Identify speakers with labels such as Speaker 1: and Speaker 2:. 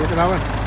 Speaker 1: look at that one.